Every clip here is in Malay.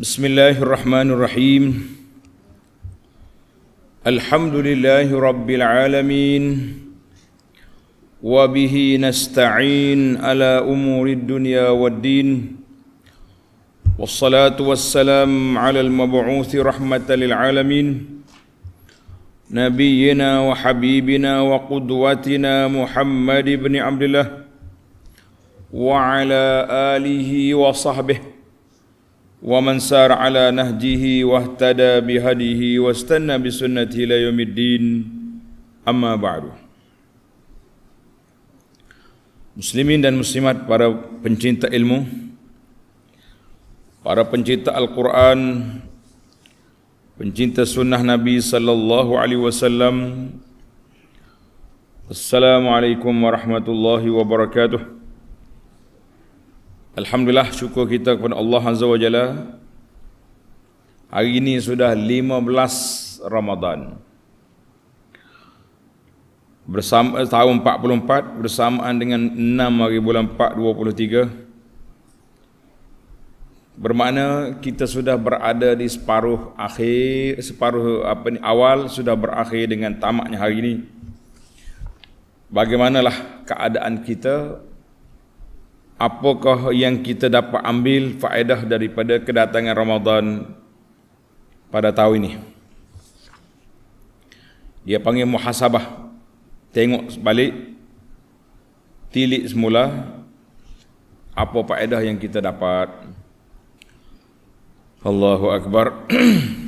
بسم الله الرحمن الرحيم الحمد لله رب العالمين وبه نستعين على امور الدنيا والدين والصلاه والسلام على المبعوث رحمه للعالمين نبينا وحبيبنا وقدوتنا محمد بن عبد الله وعلى اله وصحبه ومن سار على نهجه واهتدى بهديه واستنى بسنته الى يوم الدين اما بعد Muslimin dan muslimat para pencinta ilmu para pencinta Al-Quran pencinta sunnah Nabi sallallahu alaihi wasallam Assalamualaikum warahmatullahi wabarakatuh Alhamdulillah syukur kita kepada Allah Azza wa Jalla. Hari ini sudah 15 Ramadan. Bersama tahun 44 bersamaan dengan 6 hari bulan 4 23. Bermakna kita sudah berada di separuh akhir, separuh apa ni awal sudah berakhir dengan tamaknya hari ini. Bagaimanalah keadaan kita apakah yang kita dapat ambil faedah daripada kedatangan Ramadan pada tahun ini. Dia panggil muhasabah. Tengok balik tilik semula apa faedah yang kita dapat. Allahu akbar.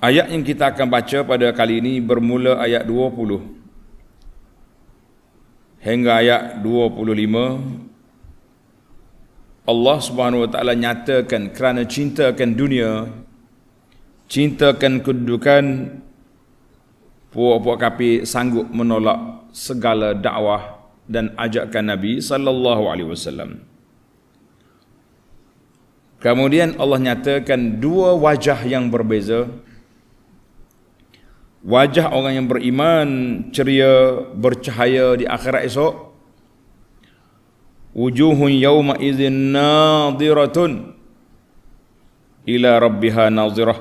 ayat yang kita akan baca pada kali ini bermula ayat 20 hingga ayat 25 Allah Subhanahu wa taala nyatakan kerana cintakan dunia cintakan kedudukan puak-puak kafir sanggup menolak segala dakwah dan ajakan Nabi sallallahu alaihi wasallam. Kemudian Allah nyatakan dua wajah yang berbeza wajah orang yang beriman ceria bercahaya di akhirat esok. Wujuhun yawma idzin nadiratun ila rabbiha nazirah.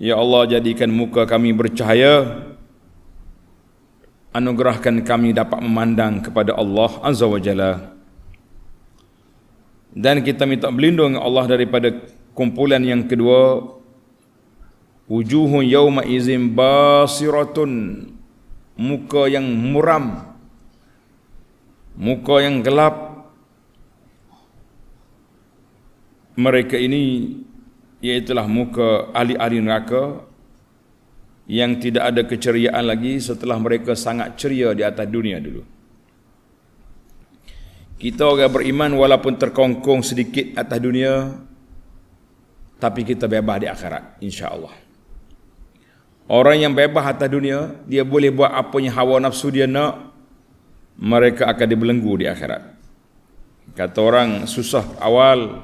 Ya Allah jadikan muka kami bercahaya. Anugerahkan kami dapat memandang kepada Allah azza wa jalla. Dan kita minta berlindung Allah daripada kumpulan yang kedua wujuhun yawma izin basiratun. Muka yang muram. Muka yang gelap. Mereka ini iaitulah muka ahli-ahli neraka yang tidak ada keceriaan lagi setelah mereka sangat ceria di atas dunia dulu. Kita orang beriman walaupun terkongkong sedikit atas dunia tapi kita bebas di akhirat insya-Allah Orang yang bebas atas dunia, dia boleh buat apa yang hawa nafsu dia nak, mereka akan dibelenggu di akhirat. Kata orang susah awal,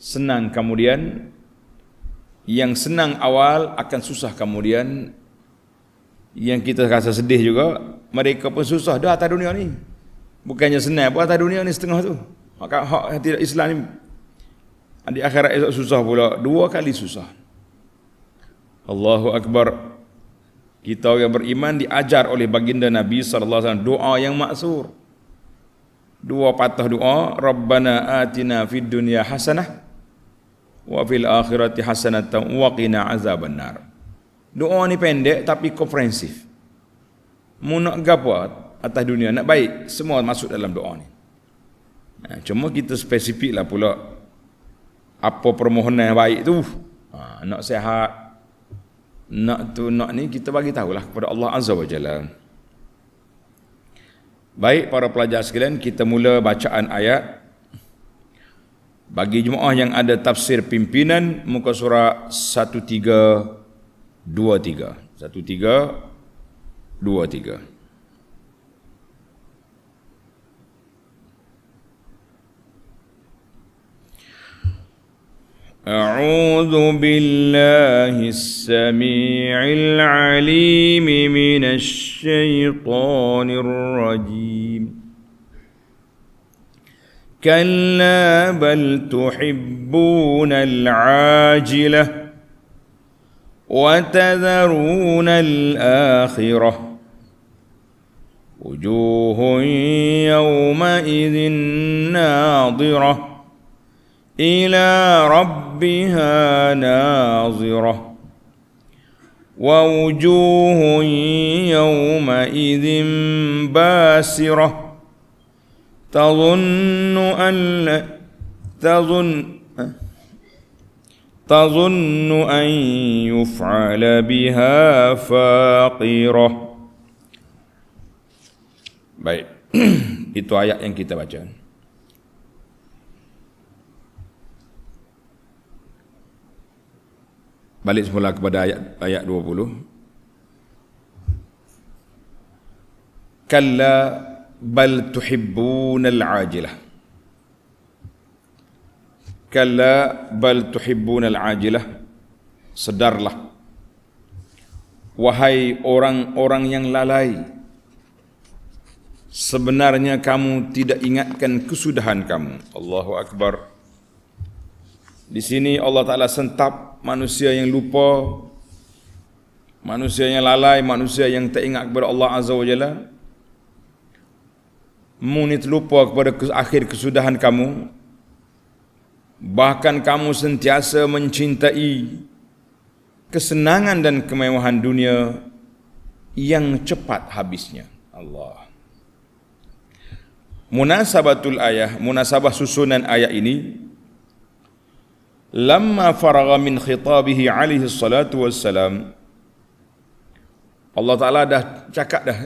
senang kemudian, yang senang awal akan susah kemudian, yang kita rasa sedih juga, mereka pun susah dah atas dunia ni. Bukannya senang pun atas dunia ni setengah tu. Maka hak tidak Islam ni, di akhirat esok susah pula, dua kali susah. Allahu Akbar. Kita yang beriman diajar oleh baginda Nabi sallallahu alaihi wasallam doa yang maksur. Dua patah doa, Rabbana atina fid dunya hasanah wa fil akhirati hasanatan wa qina azabannar. Doa ni pendek tapi komprehensif. Mu nak gapo atas dunia nak baik, semua masuk dalam doa ni. Nah, cuma kita spesifik lah pula apa permohonan yang baik tu. Ha, nak sehat, nak tu nak ni kita bagi tahulah kepada Allah Azza wa Jalla. Baik para pelajar sekalian, kita mula bacaan ayat. Bagi jemaah yang ada tafsir pimpinan muka surah 1323. 1323. أعوذ بالله السميع العليم من الشيطان الرجيم. كلا بل تحبون العاجلة وتذرون الآخرة. وجوه يومئذ ناظرة إلى ربها ناظرة ووجوه يومئذ باسرة تظن أن تظن تظن أن يفعل بها فاقرة Baik, itu ayat yang kita baca. Balik semula kepada ayat ayat 20. Kalla bal tuhibbun al-ajilah kalla bal tuhibbun al-ajilah sedarlah. Wahai orang-orang yang lalai sebenarnya kamu tidak ingatkan kesudahan kamu. Allahu akbar. Di sini Allah Taala sentap manusia yang lupa manusia yang lalai manusia yang tak ingat kepada Allah Azza wa Jalla. Mu ni terlupa kepada akhir kesudahan kamu. Bahkan kamu sentiasa mencintai Kesenangan dan kemewahan dunia Yang cepat habisnya. Allah. Munasabatul ayah Munasabah susunan ayat ini Lama faragha min khitabihi alaihi salatu wassalam Allah Ta'ala dah cakap dah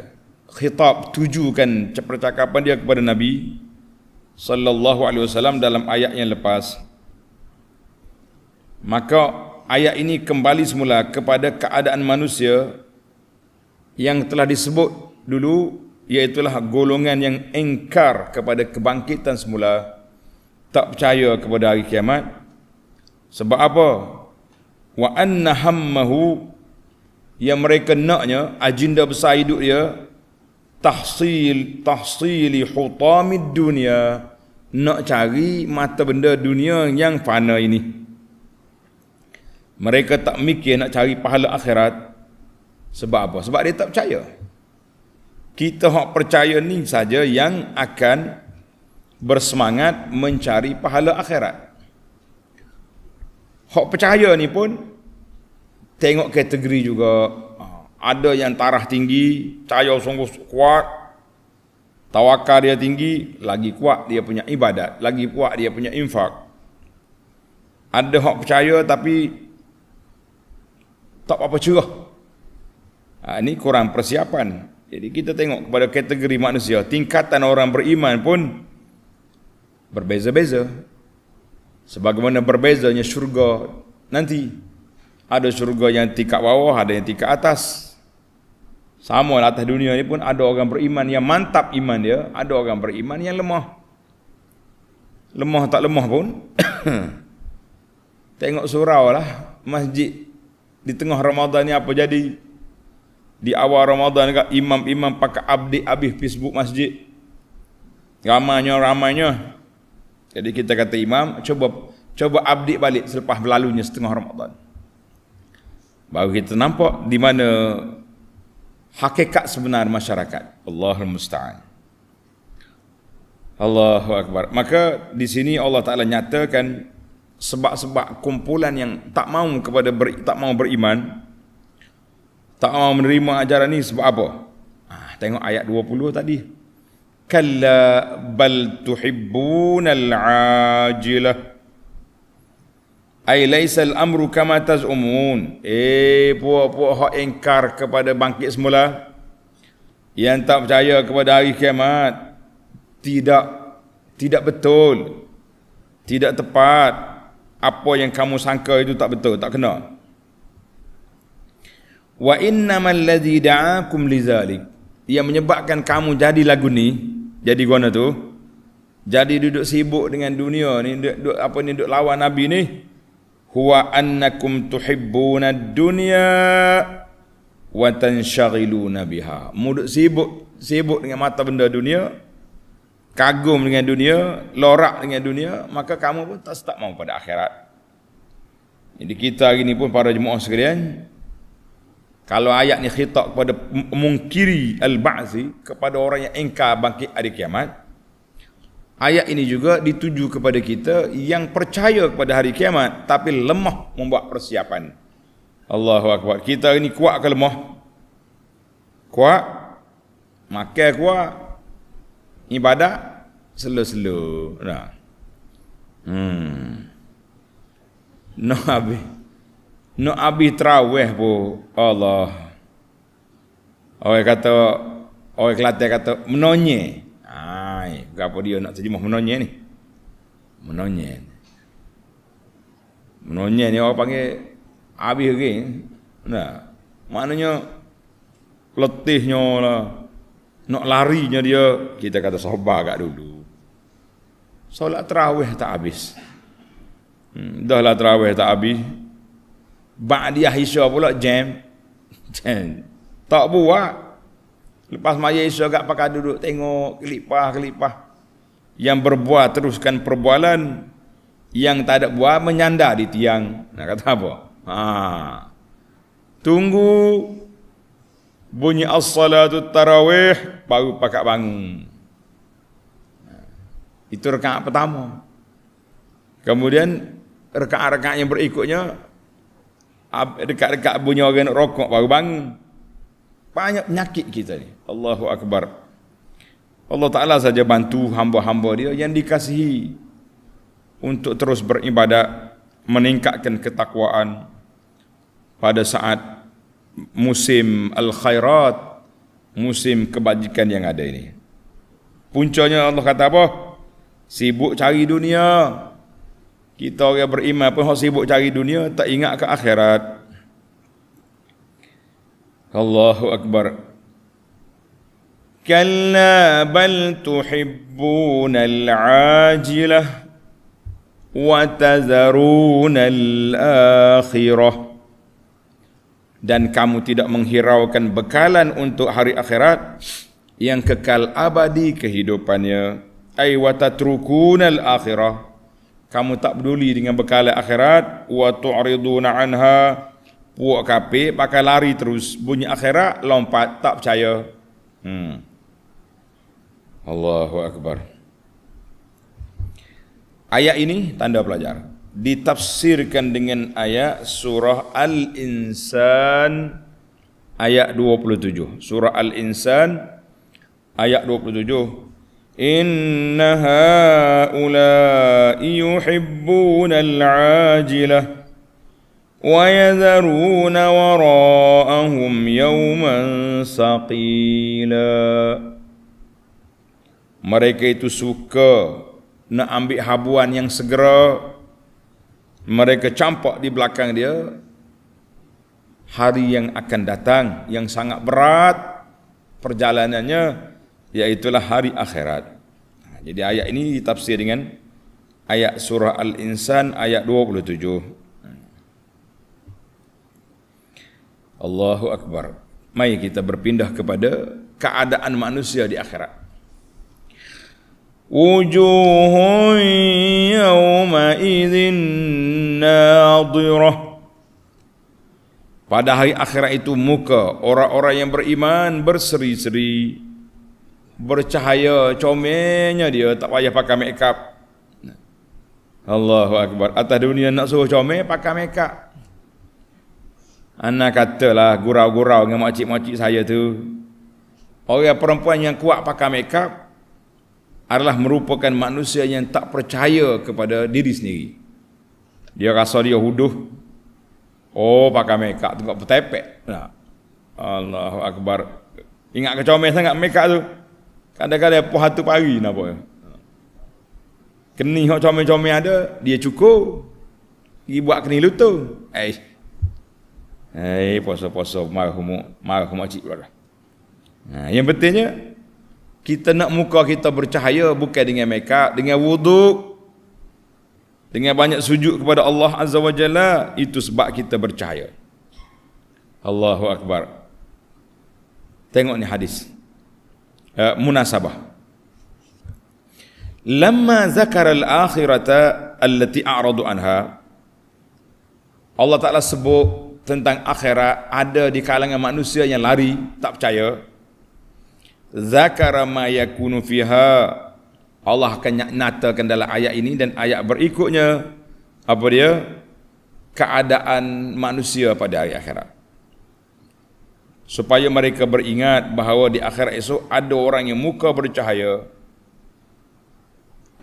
khitab tujukan percakapan dia kepada Nabi sallallahu alaihi wasallam dalam ayat yang lepas. Maka ayat ini kembali semula kepada keadaan manusia yang telah disebut dulu iaitu golongan yang engkar kepada kebangkitan semula tak percaya kepada hari kiamat sebab apa? Wa anna hammahu yang mereka naknya agenda besar hidup dia tahsil tahsili hutamid dunia. Nak cari mata benda dunia yang fana ini. Mereka tak mikir nak cari pahala akhirat. Sebab apa? Sebab dia tak percaya. Kita hak percaya ni saja yang akan bersemangat mencari pahala akhirat hak percaya ni pun tengok kategori juga ada yang tarah tinggi, cahaya sungguh kuat, tawakal dia tinggi, lagi kuat dia punya ibadat, lagi kuat dia punya infak. Ada hak percaya tapi tak apa-apa cerah. Ha, ini kurang persiapan. Jadi kita tengok kepada kategori manusia, tingkatan orang beriman pun berbeza-beza. Sebagaimana berbezanya syurga nanti. Ada syurga yang tingkat bawah, ada yang tingkat atas. Sama lah atas dunia ni pun ada orang beriman yang mantap iman dia, ada orang beriman yang lemah. Lemah tak lemah pun. Tengok surau lah masjid di tengah Ramadan ni apa jadi? Di awal Ramadan kan imam-imam pakai update habis Facebook masjid. Ramainya ramainya. Jadi kita kata imam coba coba update balik selepas berlalunya setengah Ramadan. Baru kita nampak di mana hakikat sebenar masyarakat. Allahul musta'an. Allahu akbar. Maka di sini Allah Taala nyatakan sebab-sebab kumpulan yang tak mau kepada ber, tak mau beriman tak mau menerima ajaran ini sebab apa? Ah, tengok ayat 20 tadi. Kalla bal tuhibbunal ajilah Ai laisal amru kama tazumun. Eh puak-puak hak engkar kepada bangkit semula yang tak percaya kepada hari kiamat tidak tidak betul. Tidak tepat. Apa yang kamu sangka itu tak betul, tak kena. Wa innamal ladzi da'akum lizalik. Yang menyebabkan kamu jadi lagu ni, jadi guna tu. Jadi duduk sibuk dengan dunia ni, duduk, duduk apa ni duduk lawan nabi ni huwa annakum tuhibbuna dunya wa tanshagiluna biha. Muduk sibuk sibuk dengan mata benda dunia kagum dengan dunia, lorak dengan dunia, maka kamu pun tak start mau pada akhirat. Jadi kita hari ni pun para jemaah sekalian, kalau ayat ni khitab kepada mungkiri al-ba'zi, kepada orang yang engkar bangkit hari kiamat, ayat ini juga dituju kepada kita yang percaya kepada hari kiamat, tapi lemah membuat persiapan. Allahu Akbar. Kita ini kuat ke lemah? Kuat. Makan kuat ibadat slow-slow. Nah. Hmm. No habis. No habis terawih pun. Allah. Orang kata, orang Kelantan kata, menonye. Ai, apa dia nak terjemah menonye ni? Menonye. Menonye ni orang panggil habis lagi. Nah, maknanya letihnya lah nak larinya dia kita kata sabar kat dulu solat tarawih tak habis hmm, dah lah tarawih tak habis ba'diyah isya pula jam. Jam. Tak buat. Lepas maya isya kat pakai duduk tengok kelipah kelipah. Yang berbuat teruskan perbualan. Yang tak ada buat menyandar di tiang. Nak kata apa? Ha. Tunggu. Bunyi as-salatu tarawih baru pakat bangun. Itu rekaat pertama. Kemudian rekaat-rekaat yang berikutnya dekat-dekat bunyi orang nak rokok baru bangun banyak penyakit kita ni Allahu Akbar Allah Ta'ala saja bantu hamba-hamba dia yang dikasihi untuk terus beribadat meningkatkan ketakwaan pada saat musim al-khairat, musim kebajikan yang ada ini. Puncanya Allah kata apa? Sibuk cari dunia. Kita orang beriman pun sibuk cari dunia, tak ingat ke akhirat. Allahu Akbar. Kalla bal tuhibbuna al-ajilah wa tazaruna al-akhirah dan kamu tidak menghiraukan bekalan untuk hari akhirat yang kekal abadi kehidupannya ay wa tatrukunal akhirah kamu tak peduli dengan bekalan akhirat wa tu'riduna anha puak kape pakai lari terus. Bunyi akhirat lompat tak percaya. Hmm. Allahu akbar. Ayat ini tanda pelajar. Ditafsirkan dengan ayat surah Al-Insan ayat 27. Surah Al-Insan ayat 27. Haula'i yuhibbuna al-ajilah wa yadharuna wara'ahum yawman saqila. Mereka itu suka nak ambil habuan yang segera. Mereka campak di belakang dia. Hari yang akan datang yang sangat berat perjalanannya iaitulah hari akhirat. Jadi ayat ini ditafsir dengan ayat surah Al-Insan ayat 27. Allahu Akbar. Mari kita berpindah kepada keadaan manusia di akhirat. وجوه يومئذ ناظرة Pada hari akhirat itu muka orang-orang yang beriman berseri-seri bercahaya comelnya dia tak payah pakai make up. Allahu akbar. Atas dunia nak suruh comel pakai make up. Anak katalah gurau-gurau dengan makcik-makcik saya tu. Orang perempuan yang kuat pakai make up adalah merupakan manusia yang tak percaya kepada diri sendiri. Dia rasa dia huduh. Oh, pakai makeup tu tak bertepek. Nah. Allahu Akbar. Ingat kecomel sangat makeup tu. Kadang-kadang puas hati pari napa. Keni hok comel-comel ada, dia cukup. Dia buat keni lutut. Eh. Eh, poso-poso marah humuk, marah humuk cik pula. Nah, yang pentingnya kita nak muka kita bercahaya bukan dengan makeup, dengan wuduk. Dengan banyak sujud kepada Allah Azza wa Jalla, itu sebab kita bercahaya. Allahu Akbar. Tengok ni hadis. Uh, munasabah. lamma zakara al-akhirata allati a'radu anha Allah Taala sebut tentang akhirat ada di kalangan manusia yang lari tak percaya. Zakara ma yakunu fiha Allah akan nyatakan dalam ayat ini dan ayat berikutnya apa dia? Keadaan manusia pada hari akhirat supaya mereka beringat bahawa di akhirat esok ada orang yang muka bercahaya.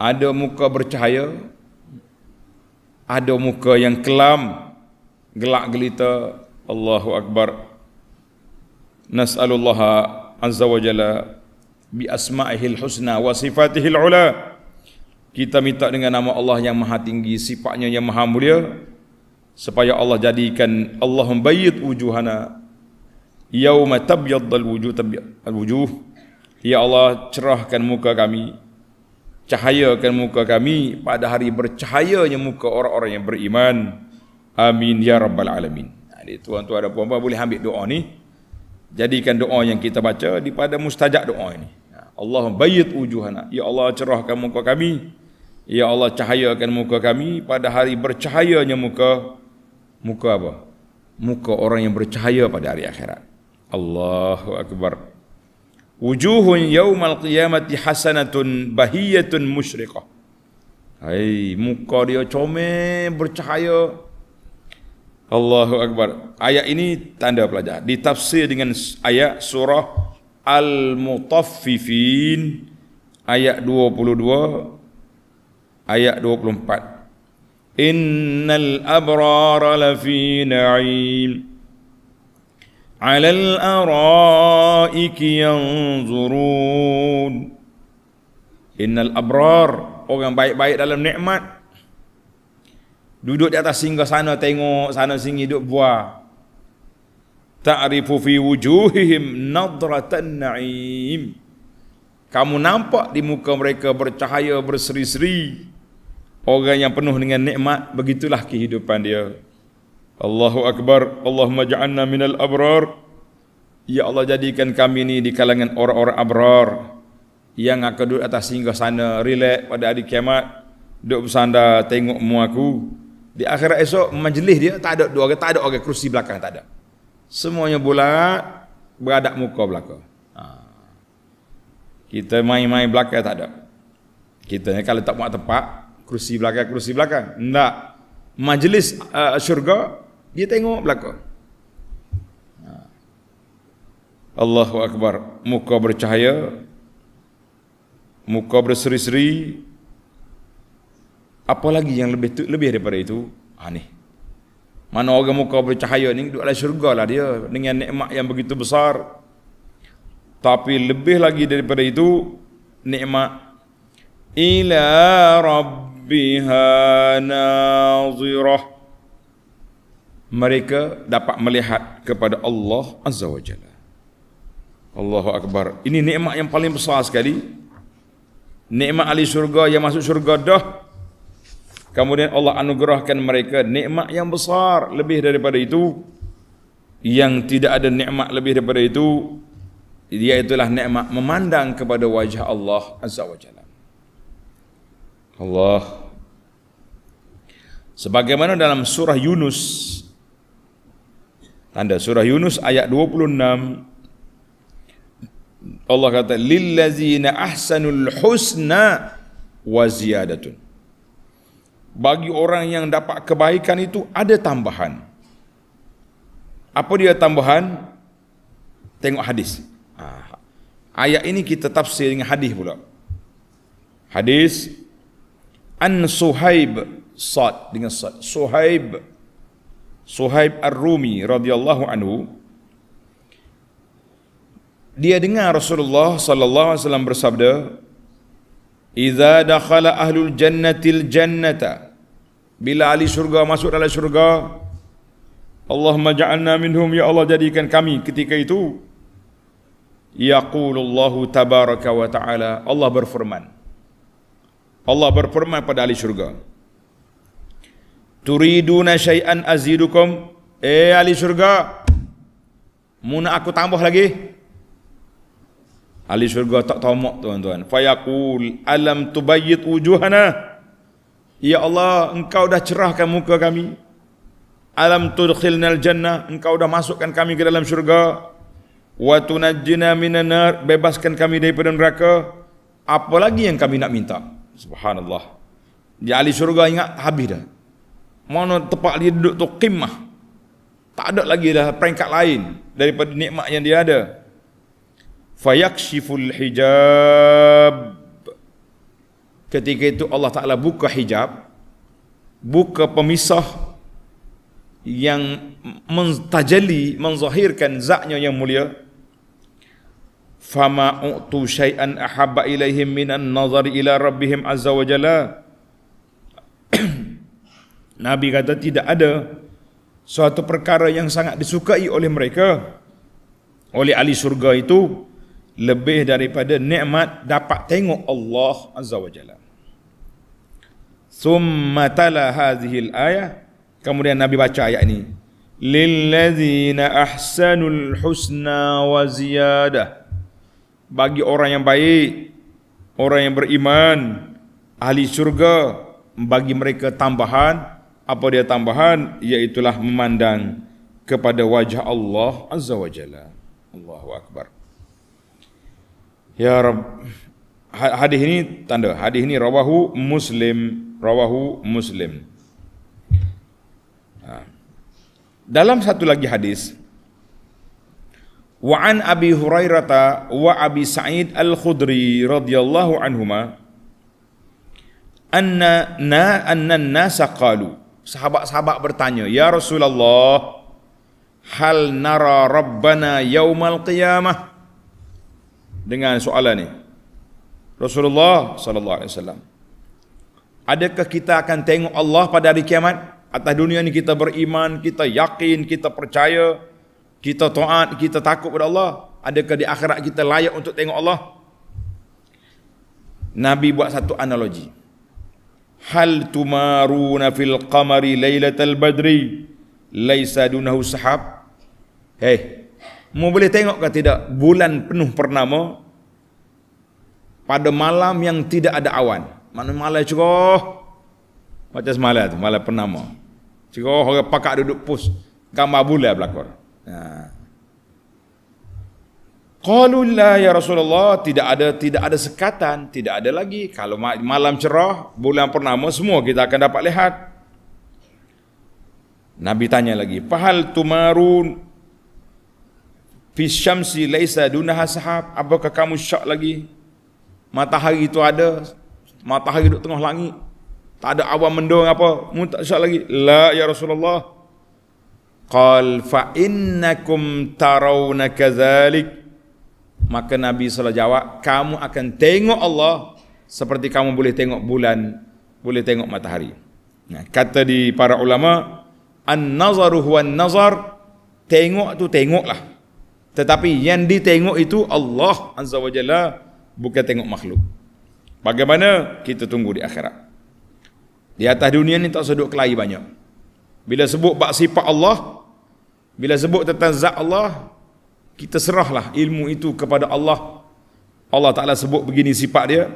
Ada muka bercahaya. Ada muka yang kelam gelak gelita. Allahu akbar. Nas'alullah azza wa jalla bi asma'ihil husna wa sifatihil ula. Kita minta dengan nama Allah yang maha tinggi sifatnya yang maha mulia supaya Allah jadikan Allahum bayyid wujuhana yauma tabyaddal wujuh tabyad wujuh ya Allah cerahkan muka kami cahayakan muka kami pada hari bercahayanya muka orang-orang yang beriman. Amin ya rabbal alamin. Jadi tuan-tuan dan puan-puan boleh ambil doa ni. Jadikan doa yang kita baca di pada mustajab doa ini. Allah bayyit wujuhana. Ya Allah cerahkan muka kami. Ya Allah cahayakan muka kami pada hari bercahayanya muka muka apa? Muka orang yang bercahaya pada hari akhirat. Allahu akbar. Wujuhun yaumal qiyamati hasanatun bahiyatun musyriqah. Hai muka dia comel bercahaya. Allahu akbar. Ayat ini tanda pelajar. Ditafsir dengan ayat surah al-mutaffifin ayat 22 ayat 24 innal abrara lafi na'im على الأرائك ينظرون إن الأبرار orang baik-baik dalam nikmat duduk di atas singgah sana tengok sana sini duduk buah ta'rifu fi wujuhihim nadratan na'im kamu nampak di muka mereka bercahaya berseri-seri orang yang penuh dengan nikmat begitulah kehidupan dia Allahu Akbar Allahumma ja'alna minal abrar. Ya Allah jadikan kami ni di kalangan orang-orang abrar yang akan duduk atas singgah sana relax pada hari kiamat duduk bersandar tengok mu aku. Di akhirat esok majlis dia tak ada dua orang tak ada orang kerusi belakang tak ada. Semuanya bulat beradab muka belakang ha. kita main-main belakang tak ada. Kita kalau tak buat tempat kerusi belakang kerusi belakang. Tak majlis uh, syurga dia tengok belakang. Ha. Allahu Akbar. Muka bercahaya. Muka berseri-seri. Apa lagi yang lebih lebih daripada itu? Ha ni. Mana orang muka bercahaya ni duduk dalam syurga lah dia dengan nikmat yang begitu besar. Tapi lebih lagi daripada itu nikmat ila rabbiha nazirah mereka dapat melihat kepada Allah Azza wa Jalla. Allahu Akbar. Ini nikmat yang paling besar sekali. Nikmat ahli syurga yang masuk syurga dah. Kemudian Allah anugerahkan mereka nikmat yang besar lebih daripada itu. Yang tidak ada nikmat lebih daripada itu. Dia itulah nikmat memandang kepada wajah Allah Azza wa Jalla. Allah. Sebagaimana dalam surah Yunus Tanda surah Yunus ayat 26 Allah kata lillazina ahsanul husna wa ziyadatun. Bagi orang yang dapat kebaikan itu ada tambahan. Apa dia tambahan? Tengok hadis. Ha. Ayat ini kita tafsir dengan hadis pula. Hadis An Suhaib Sad dengan Sad. Suhaib Suhaib Ar-Rumi radhiyallahu anhu dia dengar Rasulullah sallallahu alaihi wasallam bersabda Idza dakhala ahlul jannatil jannata bila ahli syurga masuk dalam syurga Allahumma ja'alna minhum ya Allah jadikan kami ketika itu. Yaqulullahu tabaraka wa ta'ala Allah berfirman. Allah berfirman pada ahli syurga turiduna syai'an azidukum eh ahli syurga mu nak aku tambah lagi Ahli syurga tak tamak tuan-tuan. Fayaqul alam tubayyit wujuhana. Ya Allah, engkau dah cerahkan muka kami. Alam tudkhilnal jannah, engkau dah masukkan kami ke dalam syurga. Wa tunajjina minan nar, bebaskan kami daripada neraka. Apa lagi yang kami nak minta? Subhanallah. Dia ahli syurga ingat habis dah. Mana tempat dia duduk tu qimah. Tak ada lagi dah peringkat lain daripada nikmat yang dia ada. Fayakshiful hijab. Ketika itu Allah Ta'ala buka hijab. Buka pemisah yang mentajali, menzahirkan zatnya yang mulia. Fama u'tu syai'an ahabba ilaihim minan nazari ila rabbihim azza wa jalla. Nabi kata tidak ada suatu perkara yang sangat disukai oleh mereka. Oleh ahli surga itu lebih daripada nikmat dapat tengok Allah azza wa jalla. Thumma tala hadhihi al-ayah kemudian Nabi baca ayat ini. Lilladzina ahsanul husna wa ziyadah. Bagi orang yang baik orang yang beriman ahli surga bagi mereka tambahan apa dia tambahan? Iaitulah memandang kepada wajah Allah azza wa jalla. Allahu akbar. Ya rab hadis ini tanda. Hadis ini rawahu muslim rawahu muslim. Ha. dalam satu lagi hadis wa an abi hurairah wa abi sa'id al-khudri radhiyallahu anhuma anna na anna an-nasa qalu sahabat-sahabat bertanya, "Ya Rasulullah, hal nara rabbana yaumal qiyamah?" Dengan soalan ni. Rasulullah sallallahu alaihi wasallam. Adakah kita akan tengok Allah pada hari kiamat? Atas dunia ni kita beriman, kita yakin, kita percaya, kita taat, kita takut kepada Allah. Adakah di akhirat kita layak untuk tengok Allah? Nabi buat satu analogi hal tumaruna fil qamari lailatal badri? Laisa dunahu sahab. Hei mau boleh tengok ke tidak bulan penuh purnama? Pada malam yang tidak ada awan. Mana malam cerah macam semalam tu malam purnama. Cerah orang pakak duduk pus gambar bulan belakor ha. Qalu la ya Rasulullah tidak ada tidak ada sekatan tidak ada lagi. Kalau malam cerah bulan purnama semua kita akan dapat lihat. Nabi tanya lagi fahal tumarun? Fi syamsi laisa dunaha sahab. Apakah kamu syak lagi? Matahari itu ada matahari duduk tengah langit. Tak ada awan mendung apa mu tak syak lagi. La ya Rasulullah. Qal fa innakum tarawna kadzalik Maka Nabi SAW jawab, kamu akan tengok Allah seperti kamu boleh tengok bulan, boleh tengok matahari. Nah, kata di para ulama, an-nazaru huwa nazar tengok tu tengoklah. Tetapi yang ditengok itu Allah Azza wa Jalla bukan tengok makhluk. Bagaimana? Kita tunggu di akhirat. Di atas dunia ni tak sedut kelahi banyak. Bila sebut bak sifat Allah, bila sebut tentang zat Allah, kita serahlah ilmu itu kepada Allah. Allah Ta'ala sebut begini sifat dia.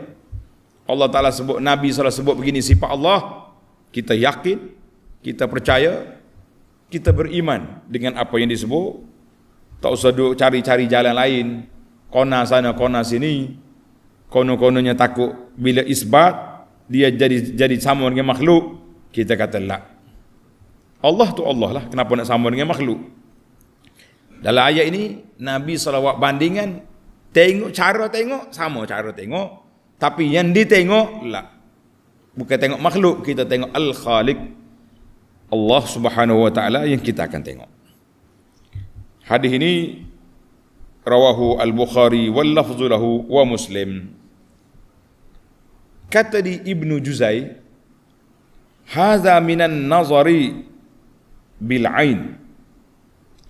Allah Ta'ala sebut Nabi SAW sebut begini sifat Allah. Kita yakin kita percaya kita beriman dengan apa yang disebut. Tak usah duk cari-cari jalan lain. Kona sana kona sini. Kono-kononya takut bila isbat dia jadi jadi sama dengan makhluk. Kita kata la. Allah tu Allah lah. Kenapa nak sama dengan makhluk dalam ayat ini Nabi SAW bandingan tengok cara tengok sama cara tengok. Tapi yang ditengok lah bukan tengok makhluk kita tengok al khaliq Allah Subhanahu wa taala yang kita akan tengok. Hadis ini rawahu al bukhari wal lafzu lahu wa muslim. Kata di ibnu juzai hadza minan nazari bil ain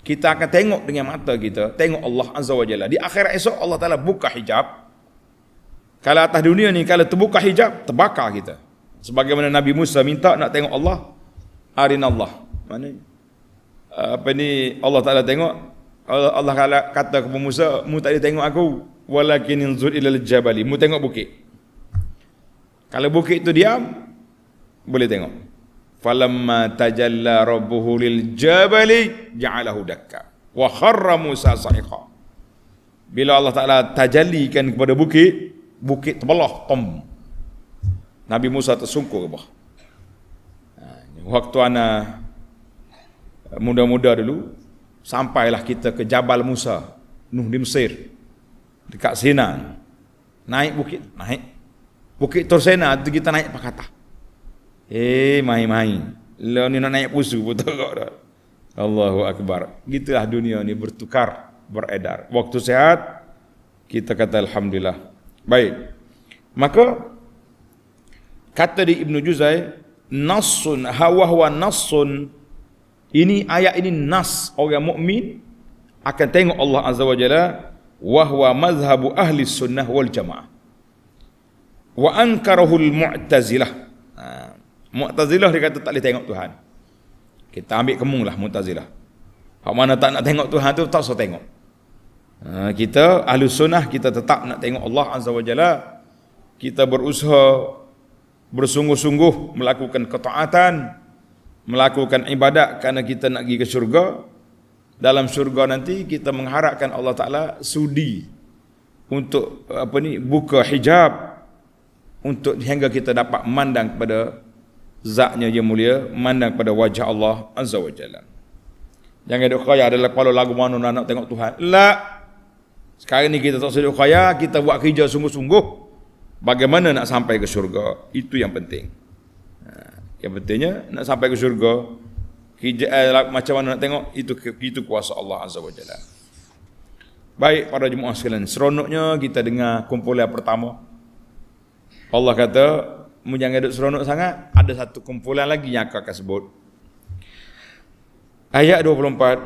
kita akan tengok dengan mata kita tengok Allah Azza wa Jalla. Di akhirat esok Allah Taala buka hijab. Kalau atas dunia ni kalau terbuka hijab terbakar kita. Sebagaimana Nabi Musa minta nak tengok Allah arin Allah. Mana? Apa ni? Allah Taala tengok Allah, Allah kata kepada Musa mu tak tengok aku walakin inzur ila al-jabali. Mu tengok bukit. Kalau bukit itu diam boleh tengok falamma tajalla rabbuhu lil jabali ja'alahu dakka. Wa kharra Musa sa'iqa. Bila Allah Taala tajallikan kepada bukit bukit terbelah tom. Nabi Musa tersungkur ke bawah. Ha, waktu ana muda-muda dulu sampailah kita ke Jabal Musa Nuh di Mesir dekat Sina naik bukit naik. Bukit Tursena tu kita naik pakata Eh, main-main. Lo ni nak naik pusu pun tak dah. Allahu Akbar. Gitulah dunia ni bertukar, beredar. Waktu sehat, kita kata Alhamdulillah. Baik. Maka, kata di Ibn Juzai, Nasun, hawa-hawa nasun, ini ayat ini nas orang mukmin akan tengok Allah Azza wa Jalla wahwa mazhabu ahli sunnah wal jamaah wa ankarahul mu'tazilah ha. Mu'tazilah dia kata tak boleh tengok Tuhan. Kita ambil kemung lah Mu'tazilah. Hak mana tak nak tengok Tuhan tu tak usah tengok. Ha, kita ahli sunnah kita tetap nak tengok Allah Azza wa Jalla. Kita berusaha bersungguh-sungguh melakukan ketaatan, melakukan ibadat kerana kita nak pergi ke syurga. Dalam syurga nanti kita mengharapkan Allah Taala sudi untuk apa ni buka hijab untuk hingga kita dapat memandang kepada zatnya yang mulia memandang pada wajah Allah Azza wa Jalla. Jangan duk kaya adalah kalau lagu mana nak, nak tengok Tuhan. La. Sekarang ni kita tak seduk kaya, kita buat kerja sungguh-sungguh. Bagaimana nak sampai ke syurga? Itu yang penting. Ha, yang pentingnya nak sampai ke syurga. Kerja, eh, macam mana nak tengok? Itu itu kuasa Allah Azza wa Jalla. Baik para jemaah sekalian, seronoknya kita dengar kumpulan pertama. Allah kata, mu jangan duduk seronok sangat, ada satu kumpulan lagi yang akan sebut. Ayat 24.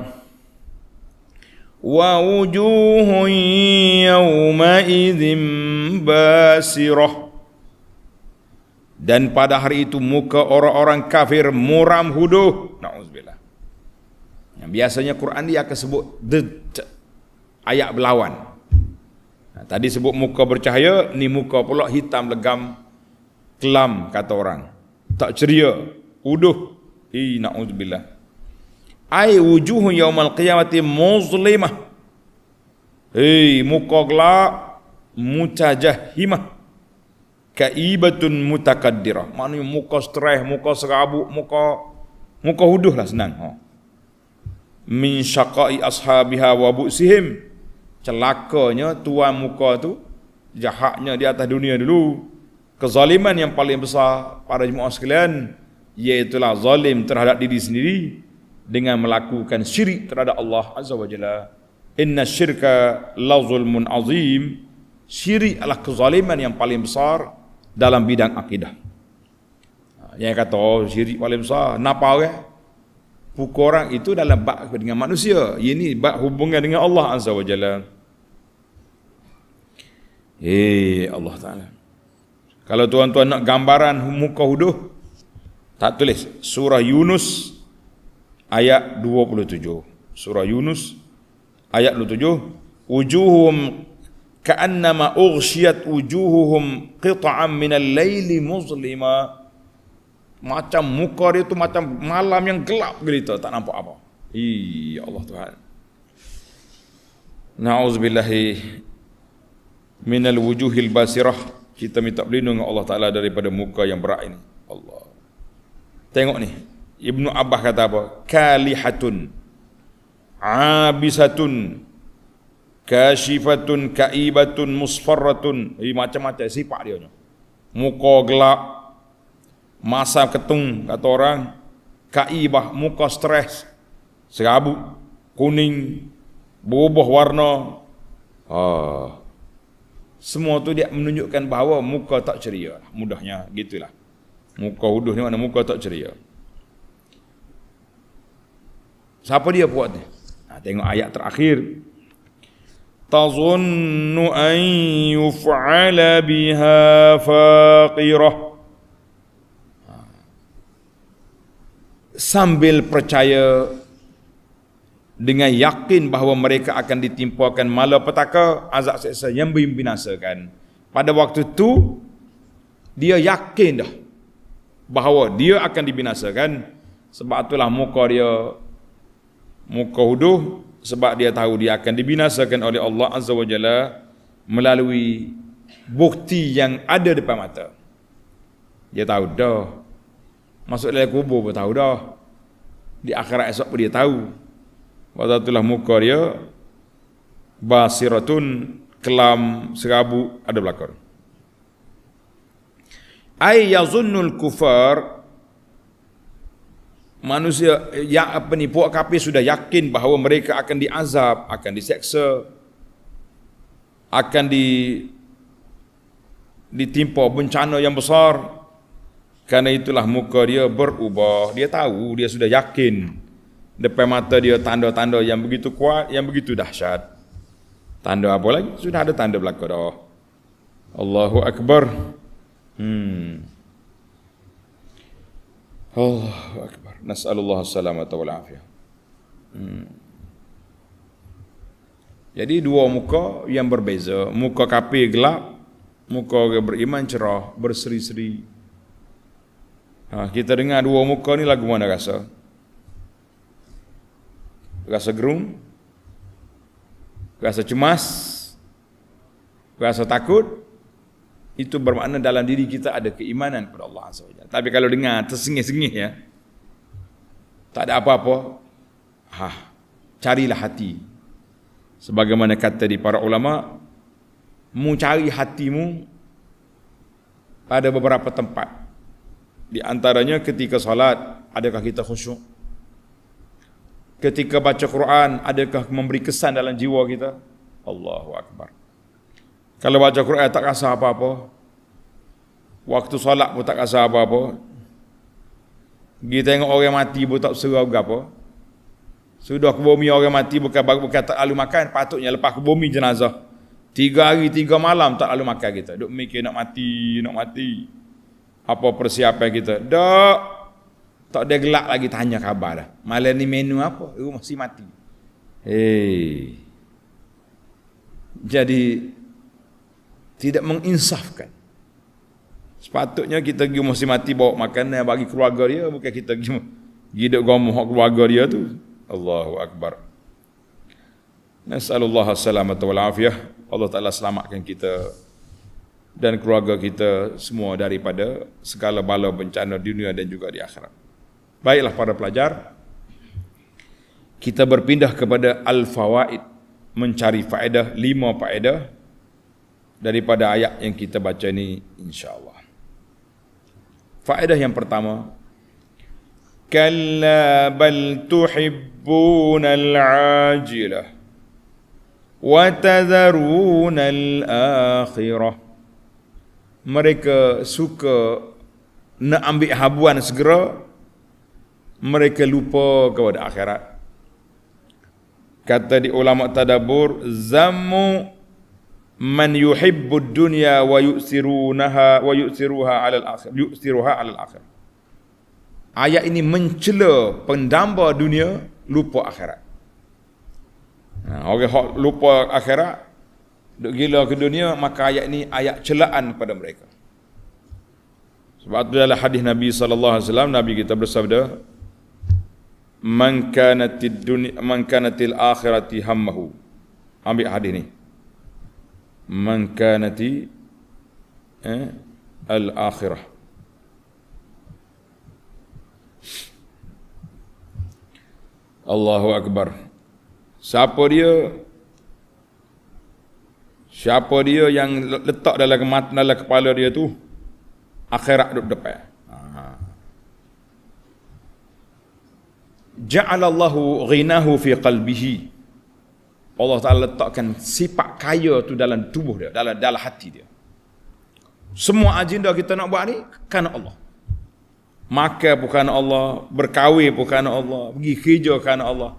Wa wujuhun yawma idzim basirah. Dan pada hari itu muka orang-orang kafir muram huduh. Nauzubillah. Yang biasanya Quran dia akan sebut ayat berlawan. Tadi sebut muka bercahaya, ni muka pula hitam legam kelam kata orang. Tak ceria. Uduh. I naudzubillah. Ai wujuh yaumal qiyamati muzlimah. Hei muka gelap mutajahimah kaibatun mutakaddirah maknanya muka stres muka serabut muka muka huduh lah senang ha. min syaqai ashabiha wa bu'sihim. Celakanya tuan muka tu jahatnya di atas dunia dulu kezaliman yang paling besar para jemaah sekalian iaitulah zalim terhadap diri sendiri dengan melakukan syirik terhadap Allah Azza wa Jalla. Inna syirka la zulmun azim. Syirik adalah kezaliman yang paling besar dalam bidang akidah. Ha, yang kata oh, syirik paling besar, napa orang? Pukul orang itu dalam bab dengan manusia. Ini bab hubungan dengan Allah Azza wa Jalla. Eh Allah Ta'ala. Kalau tuan-tuan nak gambaran muka huduh, tak tulis. Surah Yunus ayat 27. Surah Yunus ayat 27. Wujuhum ka'annama ughsyat wujuhuhum qita'an minal layli muzlima. Macam muka dia tu macam malam yang gelap gitu, tak nampak apa. Ya Allah Tuhan. Na'udzubillahi minal wujuhil basirah kita minta berlindung dengan Allah Ta'ala daripada muka yang berat ini. Allah. Tengok ni. Ibnu Abbas kata apa? Kalihatun. Abisatun. Kashifatun. Kaibatun. Musfarratun. Ini macam-macam sifat dia. Muka gelap. Masa ketung kata orang. Kaibah. Muka stres. Serabut. Kuning. Berubah warna. Ah. Semua tu dia menunjukkan bahawa muka tak ceria. Mudahnya gitulah. Muka huduh ni mana muka tak ceria. Siapa dia buat ni? Ha, tengok ayat terakhir. Tazunnu an yuf'ala biha faqirah. Ha. Sambil percaya dengan yakin bahawa mereka akan ditimpakan malapetaka azab seksa yang membinasakan. Pada waktu itu dia yakin dah bahawa dia akan dibinasakan. Sebab itulah muka dia muka huduh sebab dia tahu dia akan dibinasakan oleh Allah Azza wa Jalla melalui bukti yang ada depan mata. Dia tahu dah. Masuk dalam kubur pun tahu dah. Di akhirat esok pun dia tahu Waktu itulah muka dia basiratun kelam serabu ada belakang. Ai yazunnul kufar manusia yang apa ni puak kafir sudah yakin bahawa mereka akan diazab, akan diseksa, akan di ditimpa bencana yang besar. Karena itulah muka dia berubah. Dia tahu, dia sudah yakin depan mata dia tanda-tanda yang begitu kuat, yang begitu dahsyat. Tanda apa lagi? Sudah ada tanda belaka dah. Allahu Akbar. Hmm. Allahu Akbar. Nas'alullah salamata wal afiyah. Hmm. Jadi dua muka yang berbeza. Muka kafir gelap, muka beriman cerah, berseri-seri. Ha, kita dengar dua muka ni lagu mana rasa? Rasa gerung, rasa cemas, rasa takut, itu bermakna dalam diri kita ada keimanan kepada Allah SWT. Tapi kalau dengar tersengih-sengih ya, tak ada apa-apa, ha, carilah hati. Sebagaimana kata di para ulama, mu cari hatimu pada beberapa tempat. Di antaranya ketika salat, adakah kita khusyuk? Ketika baca Quran adakah memberi kesan dalam jiwa kita? Allahu akbar. Kalau baca Quran tak rasa apa-apa. Waktu solat pun tak rasa apa-apa. Pergi tengok orang mati pun tak serau apa. Sudah ke bumi orang mati bukan bukan tak lalu makan patutnya lepas ke bumi jenazah. Tiga hari tiga malam tak lalu makan kita. Duk mikir nak mati nak mati. Apa persiapan kita? Dak tak ada gelak lagi tanya khabar dah. Malam ni menu apa? Ibu masih mati. Hei. Jadi tidak menginsafkan. Sepatutnya kita pergi masih mati bawa makanan bagi keluarga dia bukan kita pergi hidup gomoh keluarga dia tu. Allahu akbar. Nasallallahu salamata wal afiyah. Allah Taala selamatkan kita dan keluarga kita semua daripada segala bala bencana dunia dan juga di akhirat. Baiklah para pelajar, kita berpindah kepada al-fawaid mencari faedah lima faedah daripada ayat yang kita baca ini insya-Allah. Faedah yang pertama, kalla bal tuhibbun al-ajilah wa al-akhirah. Mereka suka nak ambil habuan segera mereka lupa kepada akhirat. Kata di ulama tadabbur zammu man yuhibbu dunya wa yusirunaha wa yusiruha 'ala al-akhir yusiruha 'ala al-akhir ayat ini mencela pendamba dunia lupa akhirat. Ha, orang yang lupa akhirat duk gila ke dunia maka ayat ini ayat celaan pada mereka. Sebab itu dalam hadis Nabi sallallahu alaihi wasallam Nabi kita bersabda man kanatid dunya man kanatil akhirati hammahu. Ambil hadis ni. Man kanati eh, al akhirah. Allahu akbar. Siapa dia? Siapa dia yang letak dalam dalam kepala dia tu? Akhirat duduk depan ja'alallahu ghinahu fi qalbihi. Allah Taala letakkan sifat kaya tu dalam tubuh dia dalam dalam hati dia. Semua agenda kita nak buat ni kerana Allah. Makan bukan Allah berkahwin bukan Allah pergi kerja kerana Allah.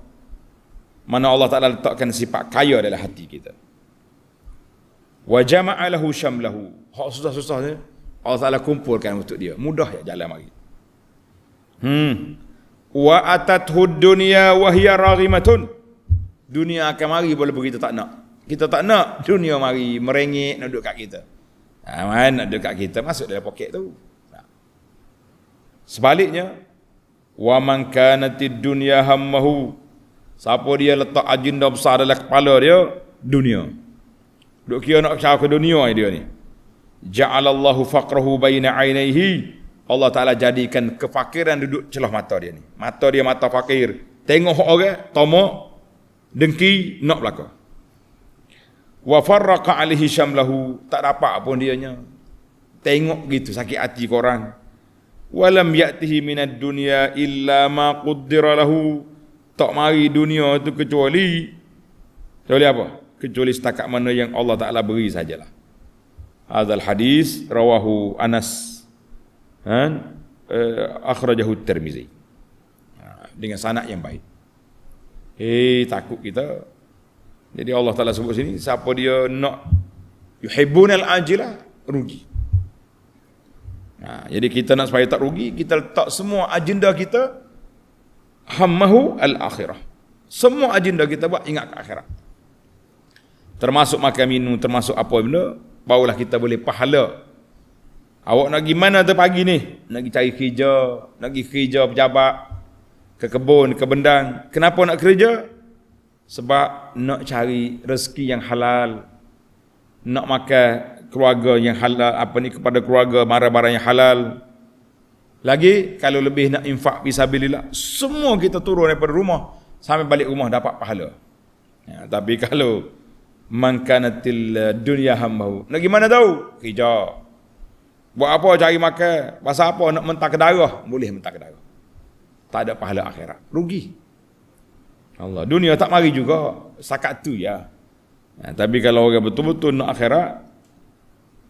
Mana Allah Taala letakkan sifat kaya dalam hati kita. Wa jama'a lahu syamlahu. Hak susah-susah ni Allah Taala kumpulkan untuk dia. Mudah ya jalan mari. Hmm wa atathu dunya wa hiya raghimatun Dunia akan mari walaupun kita tak nak. Kita tak nak dunia mari merengek nak duduk kat kita. Ha, man, nak duduk kat kita masuk dalam poket tu. Sebaliknya, wa man kanatid dunya hammahu. Siapa dia letak agenda besar dalam kepala dia, dunia. Duk kira nak cari ke dunia dia ni. Ja'alallahu faqrahu baina ainihi. Allah Taala jadikan kefakiran duduk celah mata dia ni. Mata dia mata fakir. Tengok orang, tomok, dengki, nak belakang wa farraqa alaihi syamlahu. Tak dapat pun dianya. Tengok gitu sakit hati korang. Walam ya'tihi minad dunya illa ma quddira lahu. Tak mari dunia tu kecuali kecuali apa? Kecuali setakat mana yang Allah Taala beri sajalah. Hadzal hadis rawahu Anas han uh, akhrajahu Tirmizi ha, dengan sanad yang baik eh takut kita jadi Allah Taala sebut sini siapa dia nak yuhibbunal ajilah rugi. Nah, jadi kita nak supaya tak rugi, kita letak semua agenda kita hammahu al-akhirah. Semua agenda kita buat ingat ke akhirat. Termasuk makan minum, termasuk apa benda, barulah kita boleh pahala. Awak nak pergi mana tu pagi ni? Nak pergi cari kerja, nak pergi kerja pejabat, ke kebun, ke bendang. Kenapa nak kerja? sebab nak cari rezeki yang halal. Nak makan keluarga yang halal apa ni kepada keluarga barang-barang yang halal. Lagi kalau lebih nak infak fisabilillah semua kita turun daripada rumah sampai balik rumah dapat pahala. Ya, tapi kalau mankanatil dunia hambahu. Nak gimana tahu? Kerja buat apa cari makan pasal apa nak mentah ke darah boleh mentah ke darah tak ada pahala akhirat rugi Allah. Dunia tak mari juga. Sakat tu ya. Ha, tapi kalau orang betul-betul nak akhirat,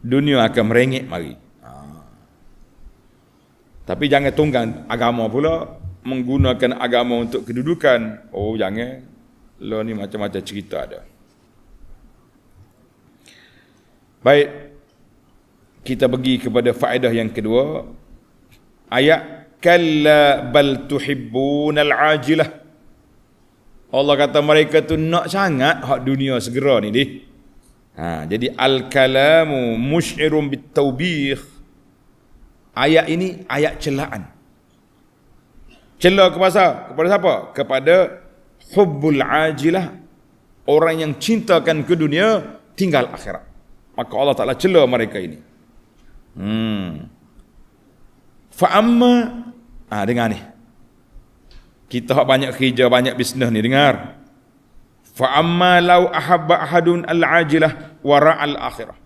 dunia akan merengek mari. Ha. Tapi jangan tunggang agama pula menggunakan agama untuk kedudukan. Oh jangan. Lo ni macam-macam cerita ada. Baik. Kita pergi kepada faedah yang kedua. Ayat kalla bal tuhibbunal ajilah. Allah kata mereka tu nak sangat hak dunia segera ni di. Ha, jadi al-kalamu musyirun bit-taubih. Ayat ini ayat celaan. Celah kepada Kepada siapa? Kepada hubbul ajilah. Orang yang cintakan ke dunia tinggal akhirat. Maka Allah Taala celah mereka ini. Hmm. Fa amma ah dengar ni. Kita hak banyak kerja, banyak bisnes ni dengar. Fa amma law ahabba ahadun al-ajilah wa ra'al akhirah.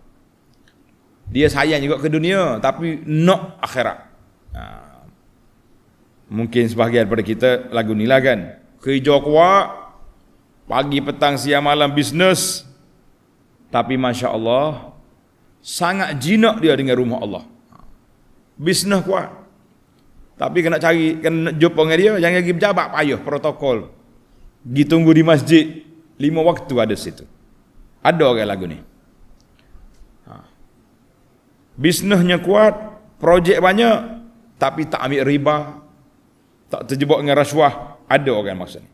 Dia sayang juga ke dunia tapi nak akhirat. Ha. Mungkin sebahagian daripada kita lagu ni lah kan. Kerja kuat, pagi, petang, siang, malam bisnes. Tapi Masya Allah, sangat jinak dia dengan rumah Allah. Bisnes kuat. Tapi kena cari, kena jumpa dengan dia, jangan pergi berjabat payah protokol. Pergi tunggu di masjid, lima waktu ada situ. Ada orang lagu ni. Ha. Bisnesnya kuat, projek banyak, tapi tak ambil riba, tak terjebak dengan rasuah, ada orang maksud ni.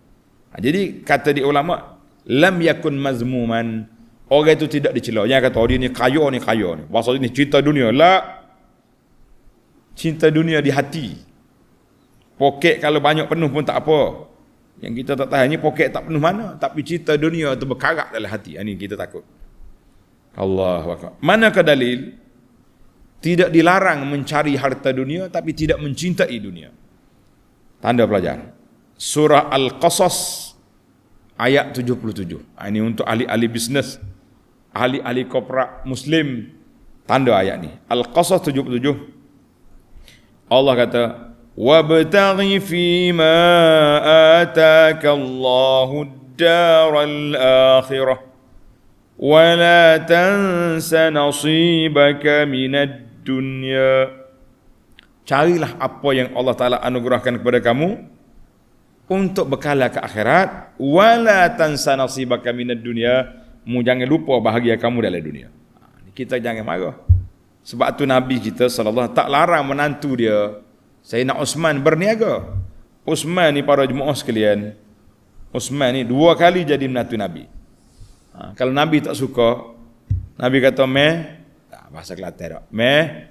Ha, jadi kata di ulama, lam yakun mazmuman, orang itu tidak dicela. Jangan kata, oh dia ni kaya ni kaya ni. Maksud ni cinta dunia. La, cinta dunia di hati. Poket kalau banyak penuh pun tak apa. Yang kita tak tahu ni poket tak penuh mana. Tapi cerita dunia tu berkarak dalam hati. Ini kita takut. Allah Akbar. Manakah dalil? Tidak dilarang mencari harta dunia tapi tidak mencintai dunia. Tanda pelajar. Surah Al-Qasas ayat 77. Ah, ini untuk ahli-ahli bisnes ahli-ahli kopra muslim tanda ayat ni. Al-Qasas 77 Allah kata wabtaghi fi ma ataka Allahu daral akhirah wa la tansa nasibaka minad dunya. Carilah apa yang Allah Taala anugerahkan kepada kamu untuk bekala ke akhirat. Wala tansa nasibaka minad dunya mu jangan lupa bahagia kamu dalam dunia ha, kita jangan marah sebab tu nabi kita sallallahu tak larang menantu dia nak Osman berniaga. Osman ni para jemaah sekalian. Uthman ni dua kali jadi menantu Nabi. Ha, kalau Nabi tak suka, Nabi kata meh, tak bahasa Kelantan tak. Meh.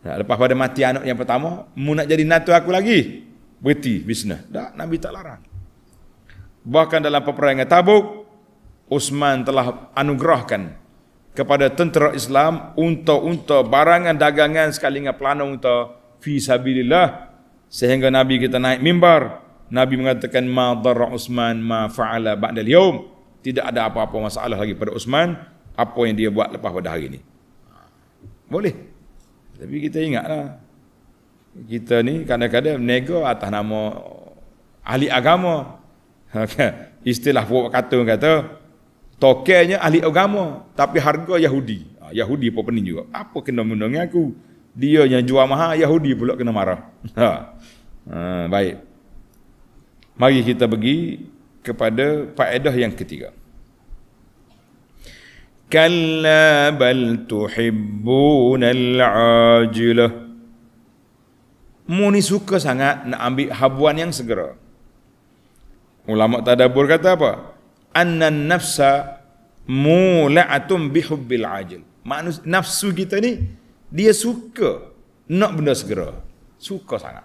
Tak, lepas pada mati anak yang pertama, mu nak jadi menantu aku lagi. Berhenti bisnes. Tak, Nabi tak larang. Bahkan dalam peperangan Tabuk, Uthman telah anugerahkan kepada tentera Islam unta-unta barangan dagangan sekali dengan pelana unta fi sabilillah sehingga Nabi kita naik mimbar Nabi mengatakan ma darra Utsman ma fa'ala ba'da al-yawm. Tidak ada apa-apa masalah lagi pada Utsman apa yang dia buat lepas pada hari ini. Boleh. Tapi kita ingatlah kita ni kadang-kadang nego atas nama ahli agama. Istilah buat kata kata tokenya ahli agama tapi harga Yahudi. Ha, Yahudi pun pening juga. Apa kena mendengar aku? Dia yang jual mahal Yahudi pula kena marah. Ha. Ha, baik. Mari kita pergi kepada faedah yang ketiga. Kalla bal tuhibbuna al-ajilah. Mu ni suka sangat nak ambil habuan yang segera. Ulama tadabbur kata apa? Anna nafsa mula'atum bihubbil ajil. Manusia, nafsu kita ni dia suka nak benda segera. Suka sangat.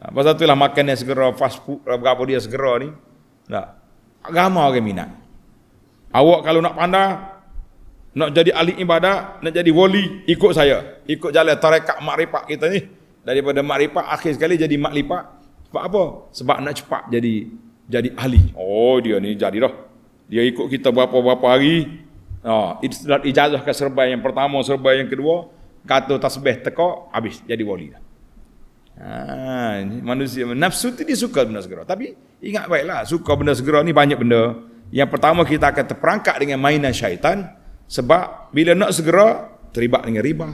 Ha, pasal itulah makan yang segera, fast food, berapa dia segera ni. Tak. Agama orang minat. Awak kalau nak pandai, nak jadi ahli ibadah, nak jadi wali, ikut saya. Ikut jalan tarekat makrifat kita ni. Daripada makrifat, akhir sekali jadi makrifat. Sebab apa? Sebab nak cepat jadi jadi ahli. Oh dia ni jadi dah. Dia ikut kita berapa-berapa hari. Ha, ijazah ke serbai yang pertama, serbai yang kedua. Kata tasbih teka, habis jadi wali dah. Ha, manusia nafsu tu dia suka benda segera. Tapi ingat baiklah, suka benda segera ni banyak benda. Yang pertama kita akan terperangkap dengan mainan syaitan sebab bila nak segera terlibat dengan riba.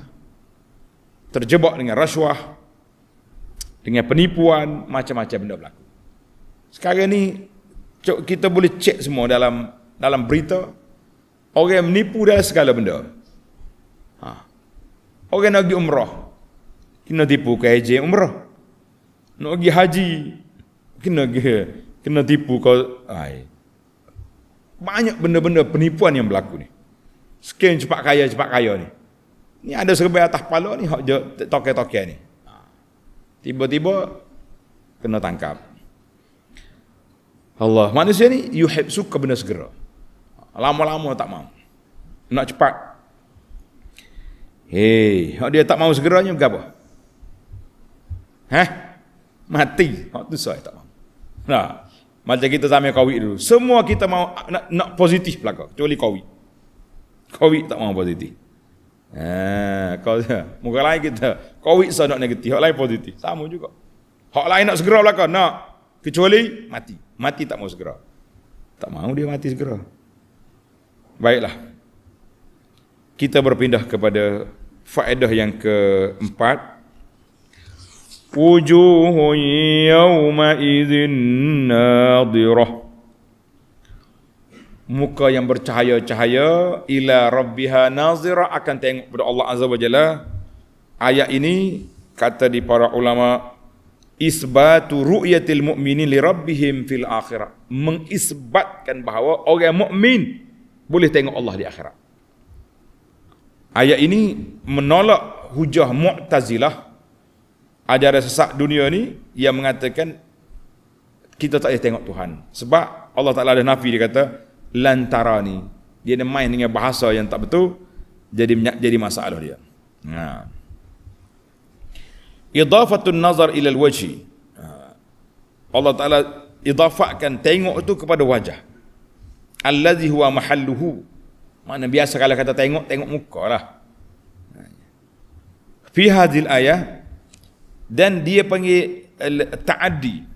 Terjebak dengan rasuah. Dengan penipuan, macam-macam benda berlaku. Sekarang ni kita boleh cek semua dalam dalam berita. Orang menipu dalam segala benda. Ha. Orang nak pergi umrah, kena tipu ke haji umrah. Nak pergi haji kena kena tipu kau ai. Banyak benda-benda penipuan yang berlaku ni. Skim cepat kaya cepat kaya ni. Ni ada serba atas kepala ni hak je toke-toke ni. Tiba-tiba kena tangkap Allah manusia ni have suka benda segera lama-lama tak mau nak cepat Hei, dia tak mau segeranya berapa? Hah? Mati. Hak tu saya tak mahu. Nah, macam kita sampai Covid dulu. Semua kita mau nak, nak positif belaka. Kecuali Covid. Covid tak mau positif. Ha, kau muka lain kita. Covid saya nak negatif. Hak lain positif. Sama juga. Hak lain nak segera belaka. Nak. Kecuali mati. Mati tak mau segera. Tak mau dia mati segera. Baiklah. Kita berpindah kepada faedah yang keempat. Wujuhun yawma izin nadirah. Muka yang bercahaya-cahaya ila rabbiha nazira akan tengok pada Allah Azza wa Jalla. Ayat ini kata di para ulama' isbatu ru'yatil mu'minin li rabbihim fil akhirah mengisbatkan bahawa orang mukmin boleh tengok Allah di akhirat ayat ini menolak hujah mu'tazilah ajaran sesat dunia ni yang mengatakan kita tak boleh tengok Tuhan. Sebab Allah Ta'ala ada nafi dia kata lantara ni. Dia main dengan bahasa yang tak betul jadi jadi masalah dia. Ha. Idafatun nazar ila al-wajhi. Allah Ta'ala idafatkan tengok itu kepada wajah. Allazi huwa mahalluhu. Mana biasa kalau kata tengok, tengok muka lah. Fi hadhil ayah dan dia panggil uh, ta'addi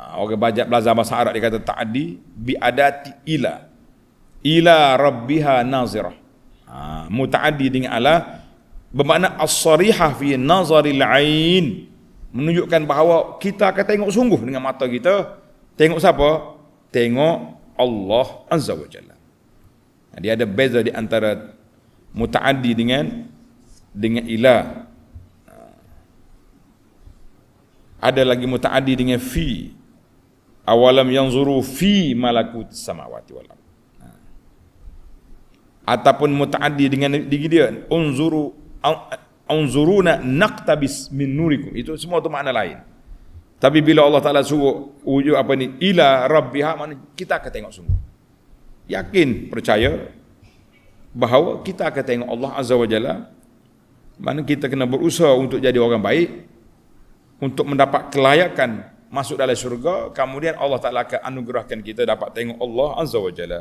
ha, orang baca belajar bahasa Arab dia kata ta'addi bi adati ila ila rabbiha nazirah ha, muta'addi dengan ala bermakna as-sarihah fi nazaril ain. Menunjukkan bahawa kita akan tengok sungguh dengan mata kita. Tengok siapa? Tengok Allah azza wa jalla. Ada beza di antara muta'addi dengan dengan ilah ada lagi mutaaddi dengan fi. Awalam yanzuru fi malakut samawati wal ard. Ataupun mutaaddi dengan diri dia unzuru unzuruna naqtabis min nurikum. Itu semua tu makna lain. Tapi bila Allah Taala suruh wujud apa ni ila rabbiha mana kita akan tengok sungguh yakin percaya bahawa kita akan tengok Allah Azza wa Jalla. Mana kita kena berusaha untuk jadi orang baik untuk mendapat kelayakan masuk dalam syurga. Kemudian Allah Taala akan anugerahkan kita dapat tengok Allah Azza wa Jalla.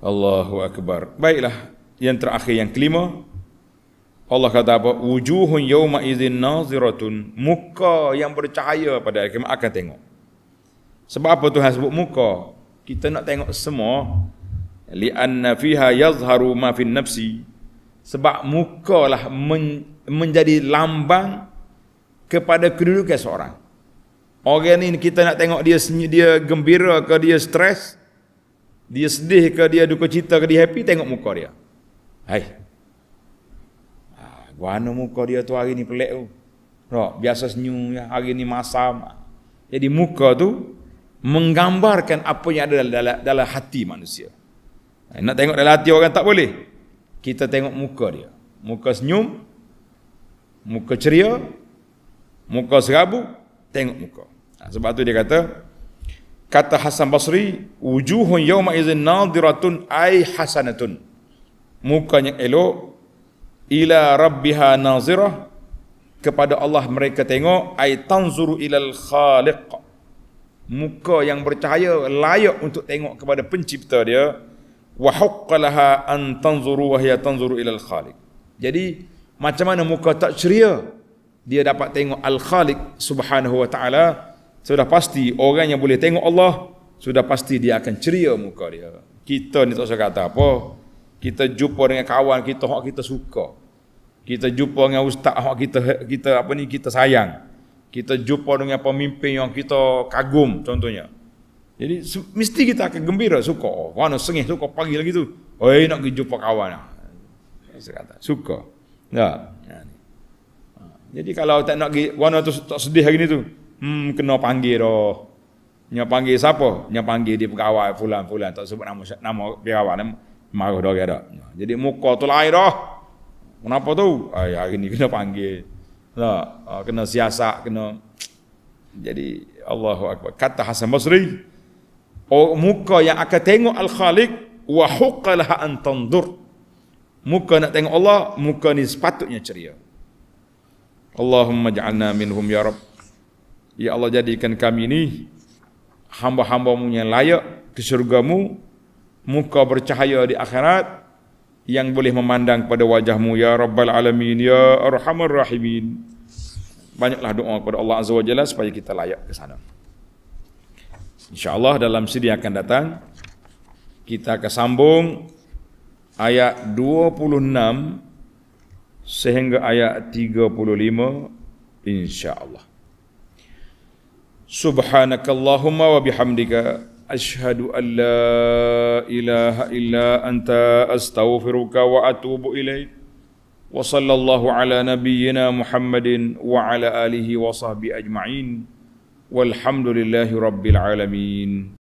Allahu akbar. Baiklah yang terakhir yang kelima Allah kata apa? Wujuhun yawma idzin naziratun. Muka yang bercahaya pada hari kiamat akan tengok. Sebab apa Tuhan sebut muka? Kita nak tengok semua. Li anna fiha yazharu ma fi nafsi. Sebab muka lah men, menjadi lambang kepada kedudukan seorang. Orang ni kita nak tengok dia dia gembira ke dia stres dia sedih ke dia duka cita ke dia happy tengok muka dia Hai. Ah, guano muka dia tu hari ni pelik tu. Rak, biasa senyum ya, hari ni masam. Jadi muka tu menggambarkan apa yang ada dalam, dalam, dalam hati manusia. Hai, nak tengok dalam hati orang tak boleh. Kita tengok muka dia. Muka senyum, muka ceria, muka serabu, tengok muka. Ha, sebab tu dia kata, kata Hasan Basri, wujuhun yawma izin nadiratun ay hasanatun mukanya elok ila rabbiha nazirah kepada Allah mereka tengok ay tanzuru ilal khaliq. Muka yang bercahaya layak untuk tengok kepada pencipta dia wa haqqalaha an tanzuru wa hiya tanzuru ilal khaliq. Jadi macam mana muka tak ceria dia dapat tengok al khaliq subhanahu wa taala sudah pasti orang yang boleh tengok Allah sudah pasti dia akan ceria muka dia. Kita ni tak usah kata apa kita jumpa dengan kawan kita hak kita suka. Kita jumpa dengan ustaz hak kita kita apa ni kita sayang. Kita jumpa dengan pemimpin yang kita kagum contohnya. Jadi mesti kita akan gembira suka. Mana sengih suka pagi lagi tu oi nak pergi jumpa kawan ah. Saya kata suka. Ya. Jadi kalau tak nak pergi tu tak sedih hari ni tu hmm kena panggil dah Nya panggil siapa? Nya panggil dia pegawai fulan-fulan tak sebut nama nama pegawai marah dah ada. Jadi muka tu lain dah. Kenapa tu? Ay, hari ni kena panggil. Tak, ah, kena siasat, kena jadi Allahu akbar. Kata Hasan Basri, oh, muka yang akan tengok Al-Khaliq wa huqqalaha an tandur. Muka nak tengok Allah, muka ni sepatutnya ceria. Allahumma ja'alna minhum ya Rabb. Ya Allah jadikan kami ni hamba-hambamu yang layak ke syurgamu muka bercahaya di akhirat yang boleh memandang pada wajahmu ya rabbal alamin ya arhamar rahimin. Banyaklah doa kepada Allah azza wajalla supaya kita layak ke sana. Insyaallah dalam sidi akan datang kita akan sambung ayat 26 sehingga ayat 35 insyaallah. Subhanakallahumma wa bihamdika أشهد أن لا إله إلا أنت أستغفرك وأتوب إليك وصلى الله على نبينا محمد وعلى آله وصحبه أجمعين والحمد لله رب العالمين